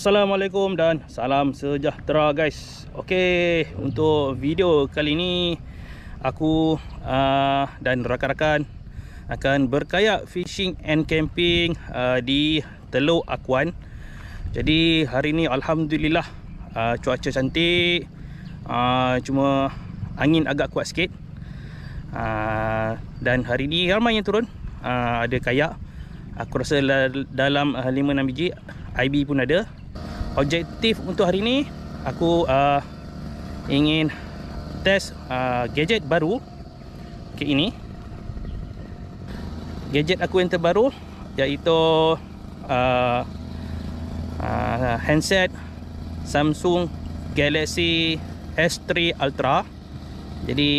Assalamualaikum dan salam sejahtera guys. Okey, untuk video kali ini Aku uh, dan rakan-rakan Akan berkayak fishing and camping uh, Di Teluk Akuan. Jadi hari ini Alhamdulillah uh, Cuaca cantik uh, Cuma angin agak kuat sikit. Uh, Dan hari ini ramai yang turun. Uh, Ada kayak. Aku rasa dalam uh, 5-6 biji IB pun ada objektif untuk hari ini aku uh, ingin test uh, gadget baru. Okay, ini. Gadget aku yang terbaru iaitu uh, uh, handset Samsung Galaxy S3 Ultra. Jadi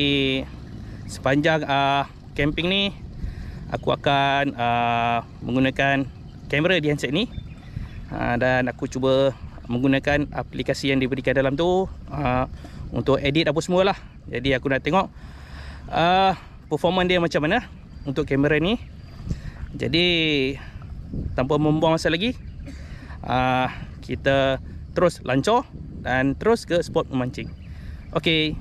sepanjang uh, camping ni aku akan uh, menggunakan kamera di handset ni Ha, dan aku cuba menggunakan aplikasi yang diberikan dalam tu uh, untuk edit apa semua lah jadi aku nak tengok uh, performance dia macam mana untuk kamera ni. Jadi tanpa membuang masa lagi uh, kita terus lancar dan terus ke spot memancing. Ok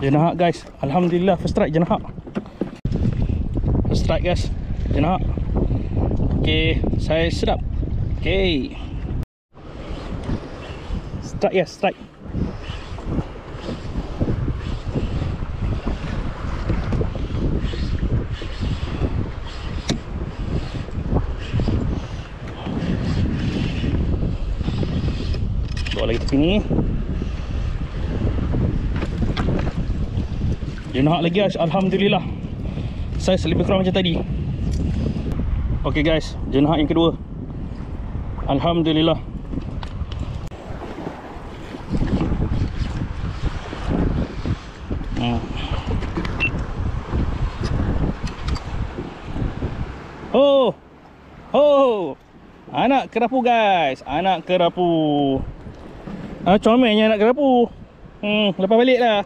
Jenahak guys. Alhamdulillah first strike jenahak. First strike guys. Jenahak. Okay Saya sedap. Okay Strike guys strike. Bawa lagi tepi ni Dia nak lagi guys Alhamdulillah. Saiz lebih kurang macam tadi. Ok guys. Jenahak yang kedua. Alhamdulillah. Hmm. Oh. Oh. Anak kerapu guys. Anak kerapu. Ah, comelnya anak kerapu. Hmm, lepas balik lah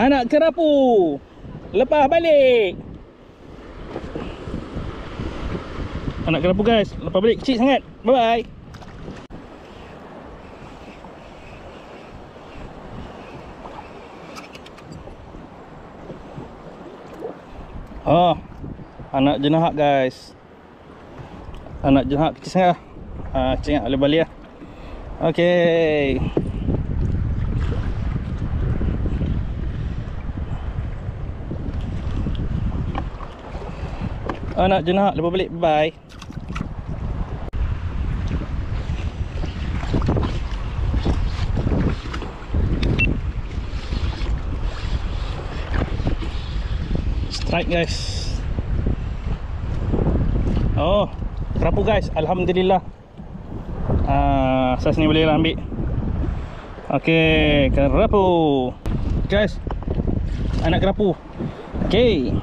Anak kerapu. Lepas balik. Anak kerapu guys. Lepas balik kecil sangat. Bye bye Oh Anak jenahak guys. Anak jenahak kecil sangat Ah, Cik boleh balik lah. Okay Anak jenahak lepas balik bye Strike guys Oh, kerapu guys. Alhamdulillah. Ah, saya sini boleh lah ambil. Okey, kerapu. Guys. Anak kerapu. Okey.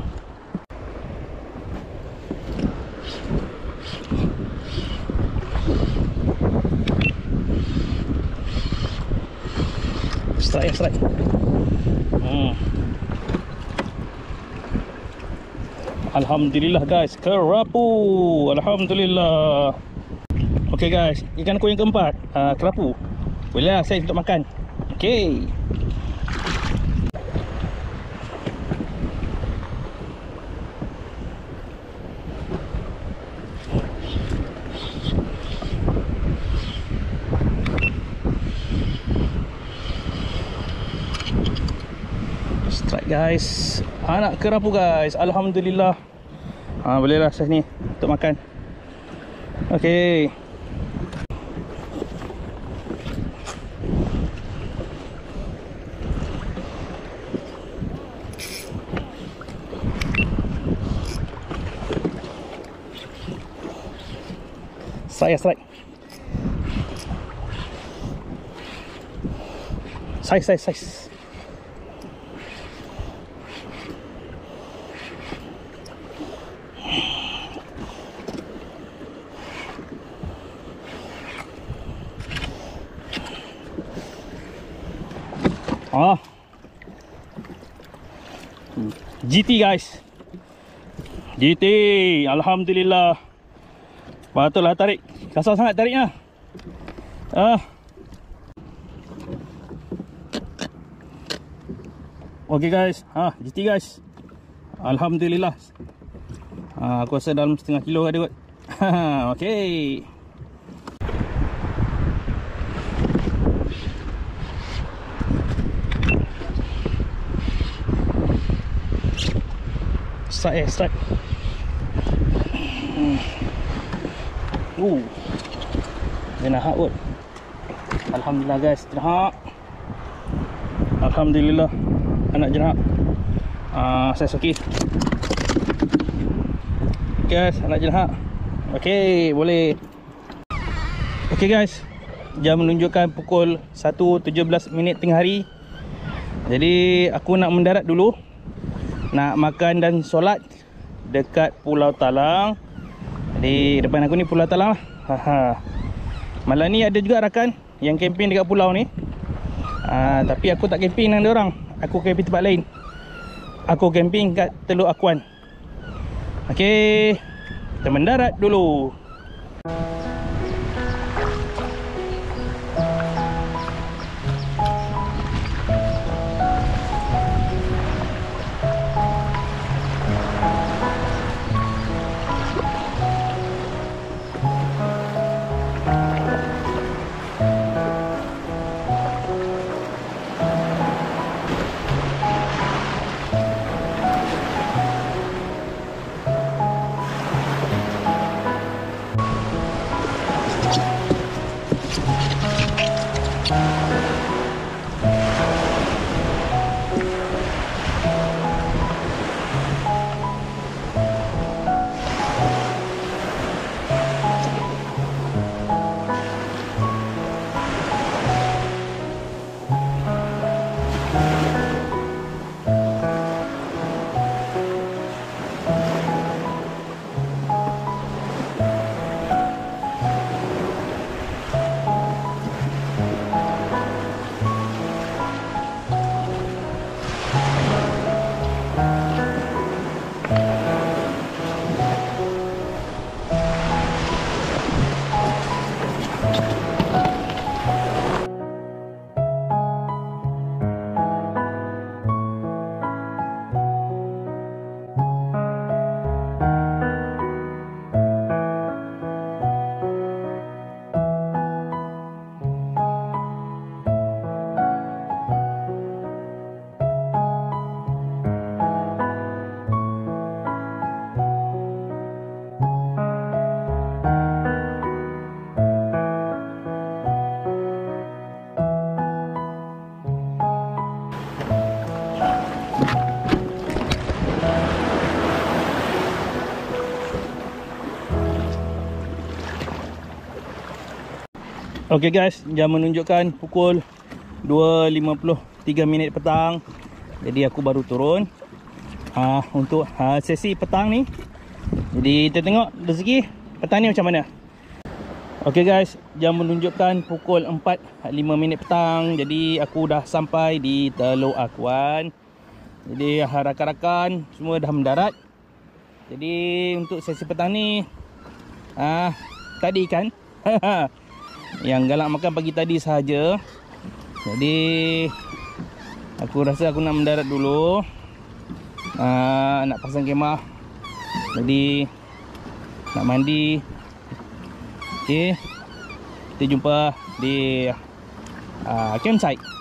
Strike, strike. Hmm. Alhamdulillah guys, kerapu. Alhamdulillah. Okey guys, ikan aku yang keempat, uh, kerapu. Boleh lah saya untuk makan. Okey. Strike guys. Anak kerapu guys. Alhamdulillah. Ha, boleh lah saya ni untuk makan. Okey. Saya strike. Size, size, size. Ah. GT guys. GT. Alhamdulillah. Patut lah tarik. Kasar sangat tariknya. Ah. Okay guys. Ha, GT guys. Alhamdulillah. Ha, aku rasa dalam setengah kilo ada kot. okay. Strike eh. Hmm. Uh. Dia nak hak kot. Alhamdulillah guys, jenahak. Alhamdulillah. Anak jenahak. Ah, saya okey. Guys, anak jenahak. Okey, boleh. Okey guys. Jam menunjukkan pukul 1.17 minit tengah hari. Jadi aku nak mendarat dulu nak makan dan solat dekat Pulau Talang. Jadi depan aku ni Pulau Talang lah. Ha. Malam ni ada juga rakan yang camping dekat pulau ni. Ha, tapi aku tak camping dengan dia orang. Aku camping tempat lain. Aku camping kat Teluk Akuan. Okey. Kita mendarat dulu. Okay guys, jam menunjukkan pukul 2.53 minit petang. Jadi aku baru turun uh, untuk uh, sesi petang ni. Jadi kita tengok rezeki petang ni macam mana. Okay guys, jam menunjukkan pukul 4.05 minit petang. Jadi aku dah sampai di Teluk Akuan. Jadi rakan-rakan semua dah mendarat. Jadi untuk sesi petang ni ah tadi kan yang galak makan pagi tadi sahaja. Jadi aku rasa aku nak mendarat dulu. Ah nak pasang kemah. Jadi nak mandi Okey. Kita jumpa di uh, campsite.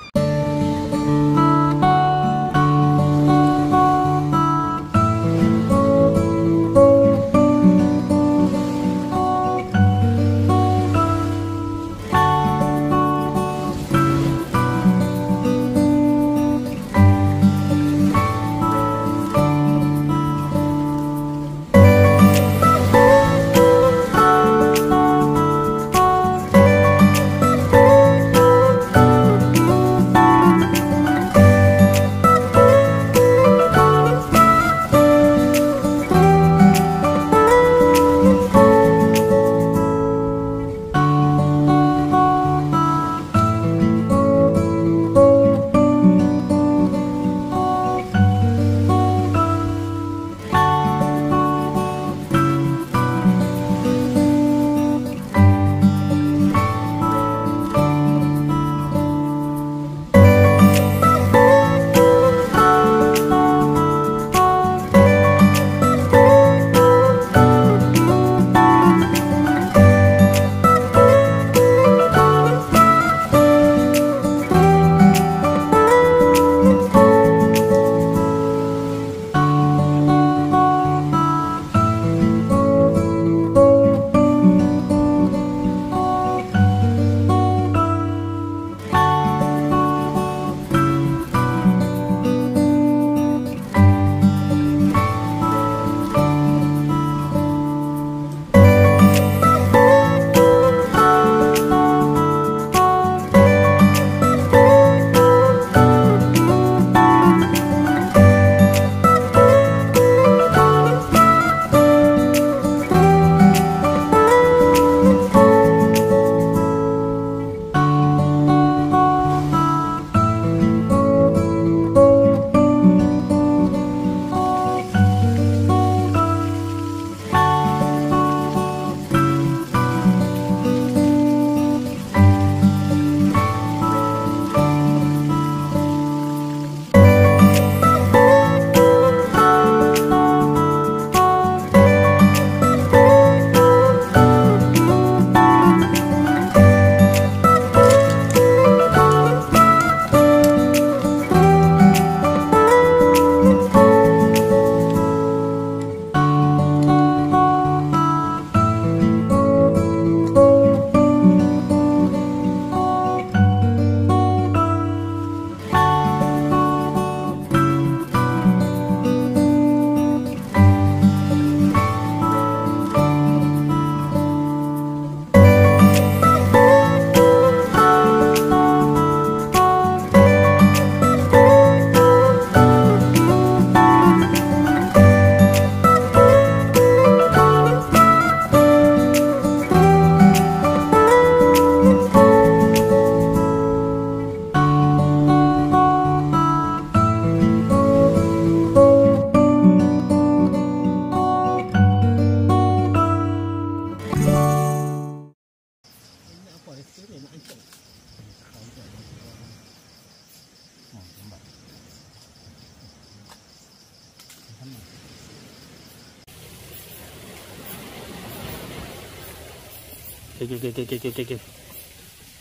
Okay, okay, okay, okay, okay, okay.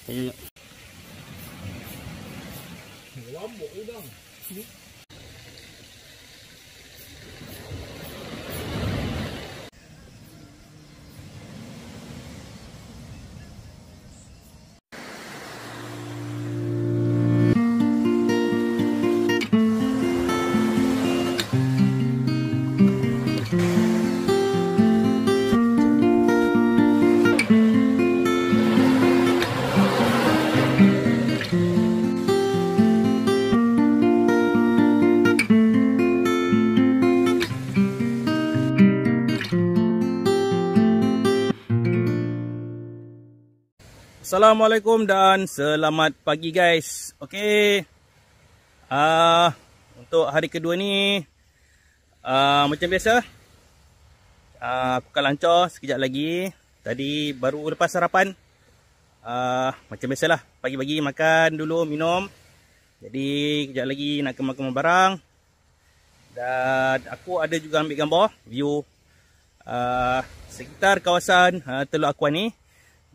Ayo, ayo. Lama udang. Assalamualaikum dan selamat pagi guys. Okey. Uh, untuk hari kedua ni uh, macam biasa uh, aku akan lancar sekejap lagi. Tadi baru lepas sarapan. Uh, macam biasalah pagi-pagi makan dulu minum. Jadi kejap lagi nak kemas-kemas barang. Dan aku ada juga ambil gambar view uh, sekitar kawasan uh, Teluk Akuan ni.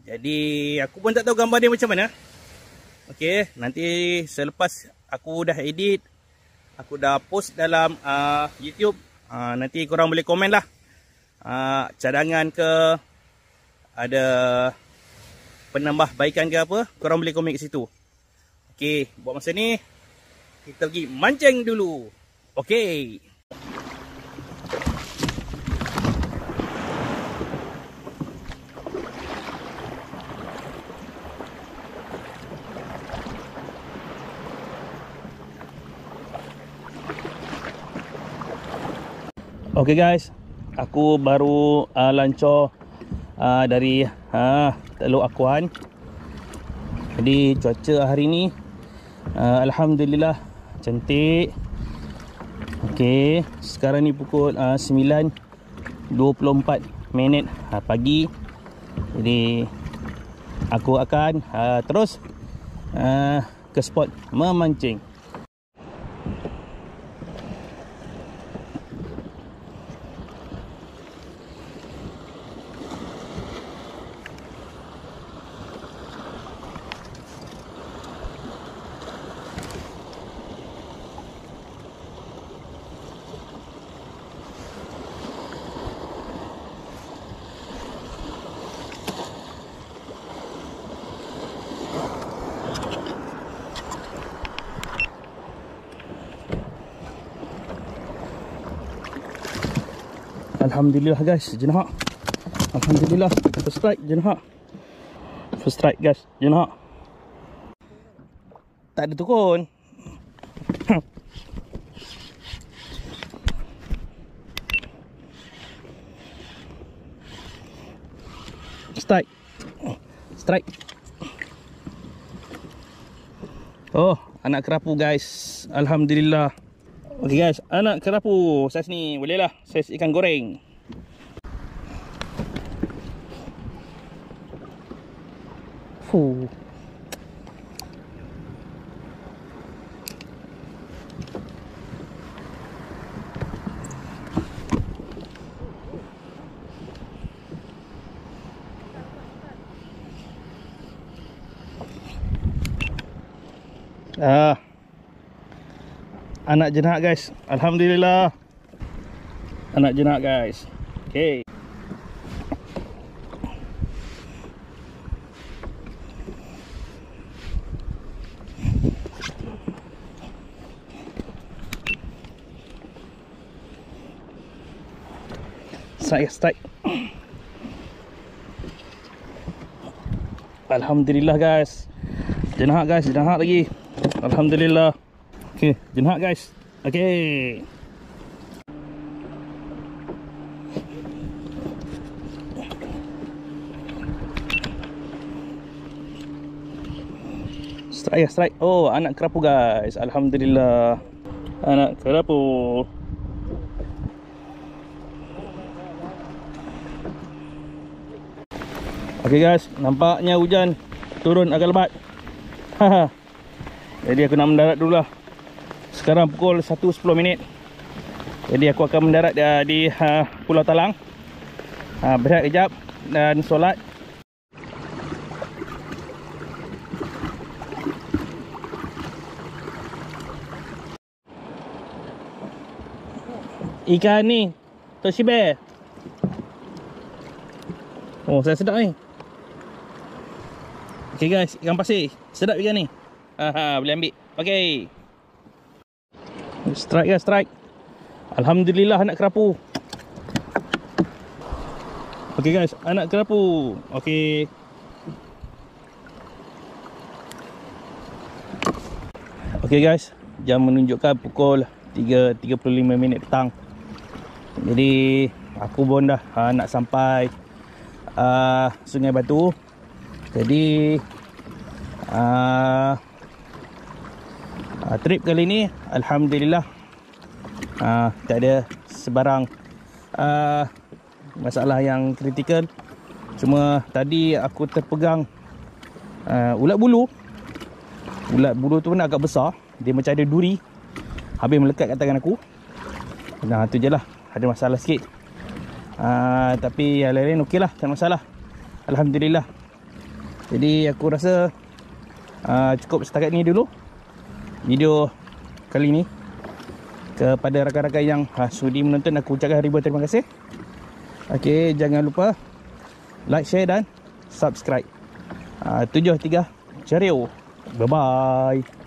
Jadi aku pun tak tahu gambar dia macam mana. Okey, nanti selepas aku dah edit, aku dah post dalam uh, YouTube, uh, nanti korang boleh komen lah. Uh, cadangan ke, ada penambah baikan ke apa, korang boleh komen kat situ. Okey, buat masa ni, kita pergi mancing dulu. Okey. Okay guys, aku baru uh, lancar uh, dari uh, Teluk Akuan. Jadi cuaca hari ni uh, alhamdulillah cantik. Okay, sekarang ni pukul uh, 9.24 minit uh, pagi. Jadi aku akan uh, terus uh, ke spot memancing. Alhamdulillah guys, jenah. Alhamdulillah, first strike jenah. First strike guys, jenah. Tak ada tukun. strike. Strike. Oh, anak kerapu guys. Alhamdulillah. Okey guys, anak kerapu saiz ni boleh lah saiz ikan goreng. Fuh. Ah anak jenak guys. Alhamdulillah. Anak jenak guys. Okay. Strike, strike Alhamdulillah guys. Jenak guys, jenak lagi. Alhamdulillah Okey, jenhak guys. Okey. Strike, strike. Oh, anak kerapu guys. Alhamdulillah. Anak kerapu. Okey guys, nampaknya hujan turun agak lebat. Jadi aku nak mendarat dulu lah. Sekarang pukul 1.10 minit. Jadi aku akan mendarat di, di uh, Pulau Talang. Uh, Berehat kejap dan solat. Ikan ni Toshibe Oh saya sedap ni. Okay guys ikan pasir. Sedap ikan ni. Haha, boleh ambil. Okay Strike ya strike. Alhamdulillah anak kerapu. Ok guys Anak kerapu. Ok Ok guys Jam menunjukkan pukul 3.35 minit petang. Jadi Aku pun dah uh, nak sampai uh, Sungai Batu. Jadi uh, uh, trip kali ni alhamdulillah uh, tak ada sebarang uh, masalah yang kritikal. Cuma tadi aku terpegang uh, ulat bulu. Ulat bulu tu pun agak besar. Dia macam ada duri. Habis melekat kat tangan aku. Nah, tu je lah. Ada masalah sikit. Uh, tapi yang lain-lain okey lah. Tak masalah. Alhamdulillah. Jadi aku rasa uh, cukup setakat ni dulu video kali ni kepada rakan-rakan yang uh, sudi menonton aku ucapkan ribuan terima kasih. Okey, jangan lupa like, share dan subscribe. Uh, tujuh tiga. Bye bye.